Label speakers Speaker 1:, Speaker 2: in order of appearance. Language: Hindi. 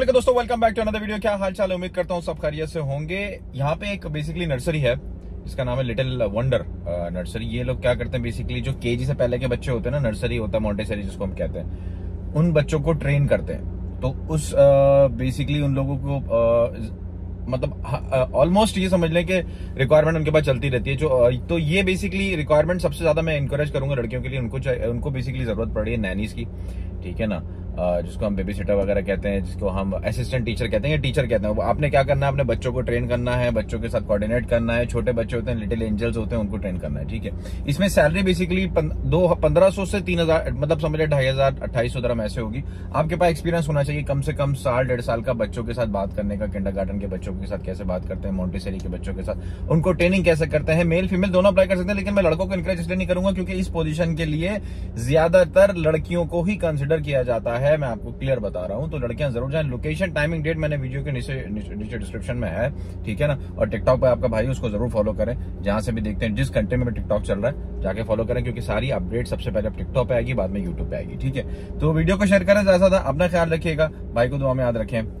Speaker 1: अस्सलाम दोस्तों welcome back to another video क्या हाल चाल उम्मीद करता हूँ सब खैरियत से होंगे। यहाँ पे एक बेसिकली नर्सरी है। जिसका नाम है लिटिल वंडर नर्सरी ये लोग क्या करते हैं? बेसिकली जो केजी से पहले के बच्चे होते हैं ना नर्सरी होता है मॉन्टेसरी जिसको हम कहते हैं, उन बच्चों को ट्रेन करते हैं। तो उस बेसिकली उन लोगों को मतलब ऑलमोस्ट ये समझ लें कि रिक्वायरमेंट उनके पास चलती रहती है। जो तो ये बेसिकली रिक्वायरमेंट सबसे ज़्यादा मैं इंकरेज करूँगा लड़कियों के लिए। उनको उनको बेसिकली ज़रूरत पड़ रही है नैनीज की। ठीक है ना? जिसको हम बेबी सिटर वगैरह कहते हैं, जिसको हम असिस्टेंट टीचर कहते हैं, या टीचर कहते हैं आपने क्या करना है? अपने बच्चों को ट्रेन करना है, बच्चों के साथ कोऑर्डिनेट करना है, छोटे बच्चे होते हैं लिटिल एंजल्स होते हैं, उनको ट्रेन करना है, ठीक है? इसमें सैलरी बेसिकली दो, पंद्रह सौ से तीन हज़ार मतलब समझ ढाई हज़ार, अट्ठाईस सौ दरम ऐसे होगी। आपके पास एक्सपीरियंस होना चाहिए कम से कम साल, डेढ़ साल का बच्चों के साथ बात करने का किंडर गार्डन के बच्चों के साथ कैसे बात करते हैं मोन्टेसरी के बच्चों के साथ। उनको ट्रेनिंग कैसे करते हैं? मेल फीमेल दोनों अप्लाई कर सकते हैं, लेकिन मैं लड़कों को इनकरेज इसलिए नहीं करूँगा, क्योंकि इस पोजिशन के लिए ज़्यादातर लड़कियों को ही कंसिडर किया जाता है, मैं आपको क्लियर बता रहा हूँ। तो लड़कियाँ ज़रूर जाए। लोकेशन टाइमिंग डेट मैंने वीडियो के नीचे नीचे डिस्क्रिप्शन में है, ठीक है ना? और टिकटॉक पर आपका भाई उसको ज़रूर फॉलो करें। जहाँ से भी देखते हैं, जिस कंट्री में टिकटॉक चल रहा है, जाके फॉलो करें, क्योंकि सारी अपडेट सबसे पहले टिकटॉक पे आएगी, बाद में यूट्यूब पे आएगी, ठीक है? तो वीडियो को शेयर करें ज़्यादा। अपना ख्याल रखिएगा। भाई को दुआ में याद रखें।